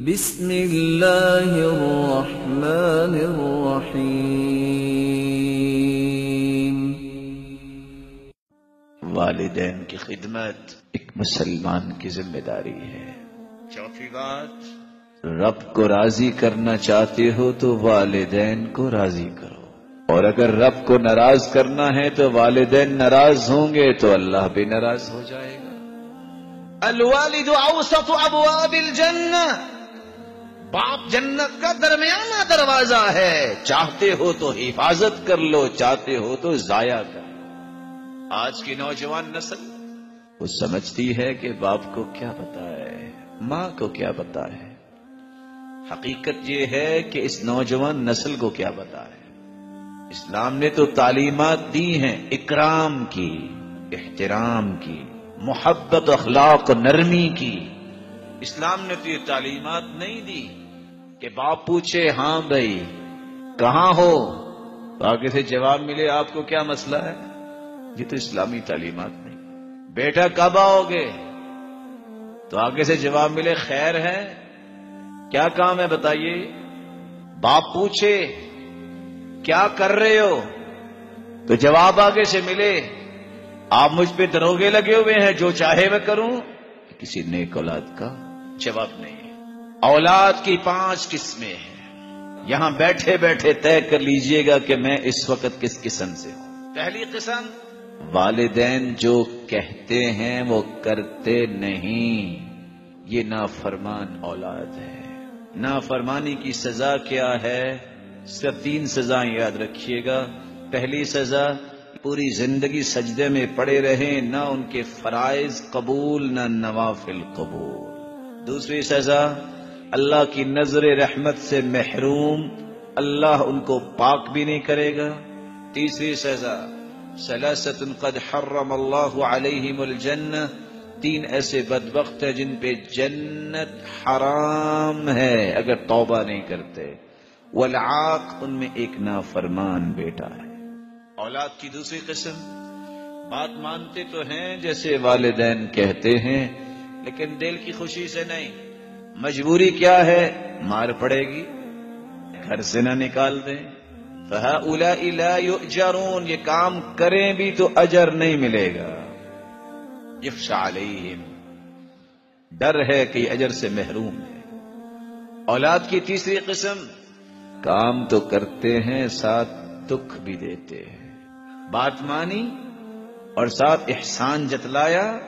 بسم الله الرحمن الرحيم والدین کی خدمت ایک مسلمان کی ذمہ داری ہے۔ چوتھی بات۔ رب کو راضی کرنا چاہتے ہو تو والدین کو راضی کرو۔ اور اگر رب کو ناراض کرنا ہے تو والدین ناراض ہوں گے تو اللہ بھی ناراض ہو جائے گا۔ الوالد اوسط ابواب الجنہ۔ باپ جنت کا درمیانہ دروازہ ہے۔ چاہتے ہو تو حفاظت کر لو، چاہتے ہو تو ضائع کر لو۔ آج کی نوجوان نسل وہ سمجھتی ہے کہ باپ کو کیا پتا ہے، ماں کو کیا پتا ہے۔ حقیقت یہ ہے کہ اس نوجوان نسل کو کیا پتا ہے۔ اسلام نے تو تعلیمات دی ہیں، اکرام کی، احترام کی، محبت اخلاق و نرمی کی۔ اسلام نے تو یہ تعلیمات نہیں دی کہ باپ پوچھے ہاں بھائی، کہاں ہو؟ آگے سے جواب ملے، آپ کو کیا مسئلہ ہے؟ یہ تو اسلامی تعلیمات نہیں۔ بیٹا، کب آؤ گے؟ تو آگے سے جواب ملے، خیر ہے۔ کیا کام ہے بتائیے؟ باپ پوچھے، کیا کر رہے ہو؟ تو جواب آگے سے ملے، آپ مجھ پہ دروگے لگے ہوئے ہیں، جو چاہے میں کروں۔ کسی نیک اولاد کا جواب نہیں۔ اولاد کی پانچ قسمیں ہیں۔ یہاں بیٹھے بیٹھے طے کر لیجیے گا کہ میں اس وقت کس قسم سے ہوں۔ پہلی قسم۔ والدین جو کہتے ہیں وہ کرتے نہیں۔ یہ نافرمان اولاد ہے۔ نافرمانی کی سزا کیا ہے؟ صرف تین سزائیں یاد رکھیے گا۔ پہلی سزا پوری زندگی سجدے میں پڑے رہیں نہ ان کے فرائض قبول نہ نوافل قبول۔ دوسری سزا، اللہ کی نظر رحمت سے محروم، اللہ ان کو پاک بھی نہیں کرے گا۔ تیسری سزا سلاست قد حرم اللہ علیہم الجنہ۔ تین ایسے بدبخت ہیں جن پہ جنت حرام ہے، اگر توبہ نہیں کرتے۔ والعاق، ان میں ایک نافرمان بیٹا ہے۔ اولاد کی دوسری قسم، بات مانتے تو ہیں جیسے والدین کہتے ہیں لیکن دل کی خوشی سے نہیں۔ مجبوری کیا ہے؟ مار پڑے گی۔ گھر سے نہ نکال دیں۔ فَهَؤُلَاءِ لَا يُؤْجَرُونَ۔ یہ کام کریں بھی تو اجر نہیں ملے گا۔ یفش علیہم ڈر ہے کہ یہ اجر سے محروم ہے اولاد کی تیسری قسم۔ کام تو کرتے ہیں، ساتھ دکھ بھی دیتے ہیں۔ بات مانی اور ساتھ احسان جتلایا۔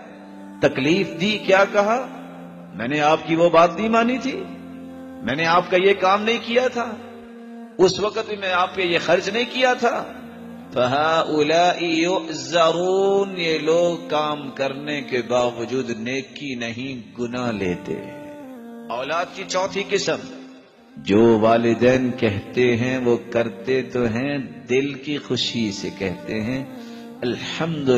تکلیف دی، کیا کہا؟ میں نے آپ کی وہ بات نہیں مانی تھی۔ میں نے آپ کا یہ کام نہیں کیا تھا۔ اس وقت بھی میں آپ پہ یہ خرچ نہیں کیا تھا۔ ضرور یہ لوگ کام کرنے کے باوجود نیکی نہیں گنا لیتے۔ اولاد کی چوتھی قسم۔ جو والدین کہتے ہیں، وہ کرتے تو ہیں، دل کی خوشی سے کہتے ہیں۔ الحمد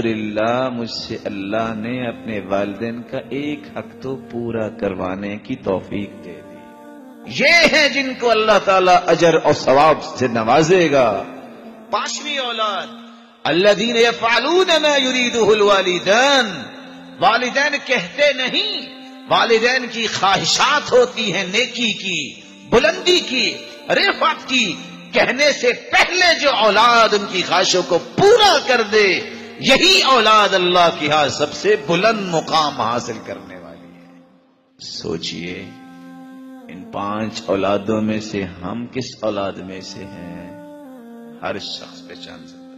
مجھ سے اللہ نے اپنے والدین کا ایک حق تو پورا کروانے کی توفیق دے دی۔ یہ ہے جن کو اللہ تعالی اجر اور ثواب سے نوازے گا۔ پانچویں اولاد اللہ دین فالون یرید الوالدین والدین کہتے نہیں، والدین کی خواہشات ہوتی ہیں، نیکی کی، بلندی کی رفت کی کہنے سے پہلے جو اولاد ان کی خواہشوں کو پورا کر دے، یہی اولاد اللہ کی ہاں سب سے بلند مقام حاصل کرنے والی ہے۔ سوچئے، ان پانچ اولادوں میں سے ہم کس اولاد میں سے ہیں؟ ہر شخص پہچان سکتا ہے۔